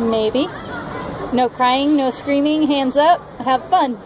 Maybe. No crying, no screaming, hands up, have fun.